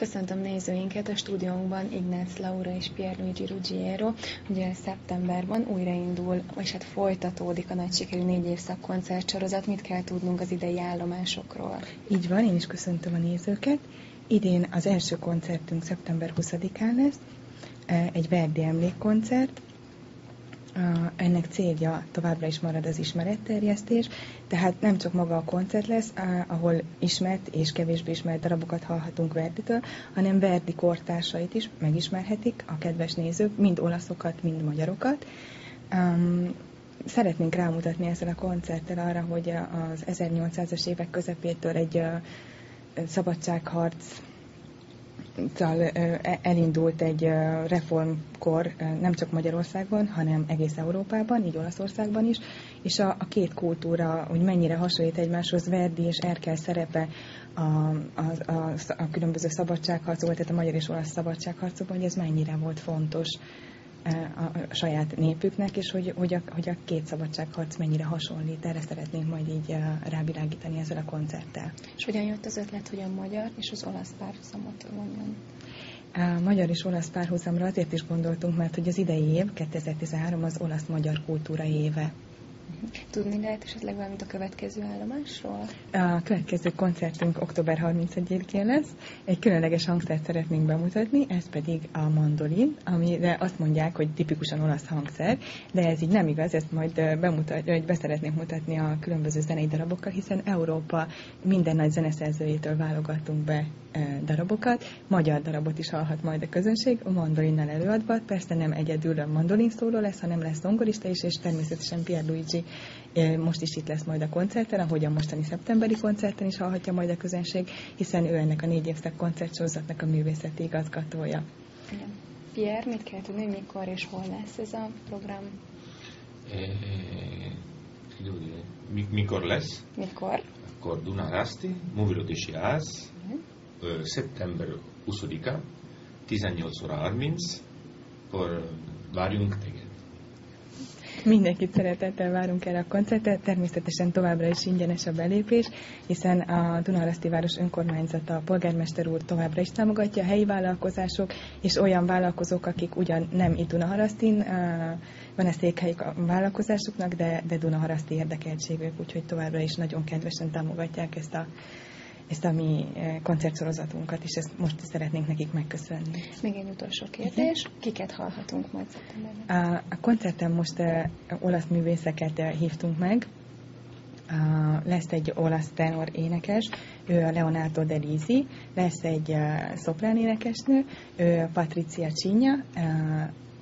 Köszöntöm nézőinket a stúdiónkban Ignác Laura és Pierluigi Ruggiero. Ugye szeptemberben újraindul, és hát folytatódik a nagy sikerű négy évszak koncertsorozat. Mit kell tudnunk az idei állomásokról? Így van, én is köszöntöm a nézőket. Idén az első koncertünk szeptember 20-án lesz, e, egy Verdi emlékkoncert, ennek célja továbbra is marad az ismeretterjesztés, tehát nem csak maga a koncert lesz, ahol ismert és kevésbé ismert darabokat hallhatunk Verditől, hanem Verdi kortársait is megismerhetik a kedves nézők, mind olaszokat, mind magyarokat. Szeretnénk rámutatni ezzel a koncerttel arra, hogy az 1800-as évek közepétől egy szabadságharc elindult egy reformkor nem csak Magyarországon, hanem egész Európában, így Olaszországban is, és a, a két kultúra, hogy mennyire hasonlít egymáshoz, Verdi és Erkel szerepe a, a, a, a különböző szabadságharcokban, tehát a magyar és olasz szabadságharcokban, hogy ez mennyire volt fontos a saját népüknek, és hogy, hogy, a, hogy a két szabadságharc mennyire hasonlít. Erre szeretnénk majd így rávilágítani ezzel a koncerttel. És hogyan jött az ötlet, hogy a magyar és az olasz párhuzamot vonjon? A magyar és olasz párhuzamra azért is gondoltunk, mert hogy az idei év, 2013 az olasz-magyar kultúra éve. Tudni lehet esetleg valamit a következő állomásról? A következő koncertünk október 31-én lesz. Egy különleges hangszert szeretnénk bemutatni, ez pedig a mandolin, amire azt mondják, hogy tipikusan olasz hangszer, de ez így nem igaz, ezt majd bemutat, vagy beszeretnénk mutatni a különböző zenei darabokkal, hiszen Európa minden nagy zeneszerzőjétől válogatunk be darabokat, magyar darabot is hallhat majd a közönség, a mandolinnal előadva, persze nem egyedül a mandolin szóló lesz, hanem lesz zongorista is, és természetesen Pierluigi most is itt lesz majd a koncerten, ahogy a mostani szeptemberi koncerten is hallhatja majd a közönség, hiszen ő ennek a négy évszak koncertsorozatnak a művészeti igazgatója. Igen. Pierre, mit kell tudni, mikor és hol lesz ez a program? mikor lesz? Mikor? Akkor Dunarasti, Movilotési Ház, uh-huh. szeptember 20-a, 18 óra 30, akkor várjunk téged. Mindenkit szeretettel várunk erre a koncertet, természetesen továbbra is ingyenes a belépés, hiszen a Dunaraszti város önkormányzata, a polgármester úr továbbra is támogatja a helyi vállalkozások, és olyan vállalkozók, akik ugyan nem itt Dunaharasztin, van ez székhelyük a vállalkozásuknak, de, de Dunaharaszti érdekeltségük, úgyhogy továbbra is nagyon kedvesen támogatják ezt a ezt a mi eh, koncertszorozatunkat, és ezt most szeretnénk nekik megköszönni. Még egy utolsó kérdés, uh-huh. kiket hallhatunk majd A, a koncerten most uh, olasz művészeket uh, hívtunk meg, Uh, lesz egy olasz tenor énekes, ő a Leonardo Delisi, lesz egy uh, szoprán énekesnő, ő Patricia Csigna, uh,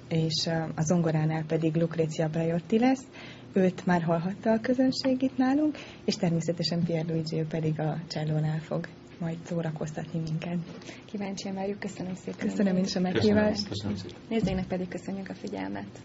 és a zongoránál pedig Lucrezia Brajotti lesz, őt már hallhatta a közönség itt nálunk, és természetesen Pierluigi pedig a csellónál fog majd szórakoztatni minket. Kíváncsian várjuk, köszönöm szépen. Köszönöm én is a meghívást. Köszönöm, köszönöm Nézzének pedig köszönjük a figyelmet.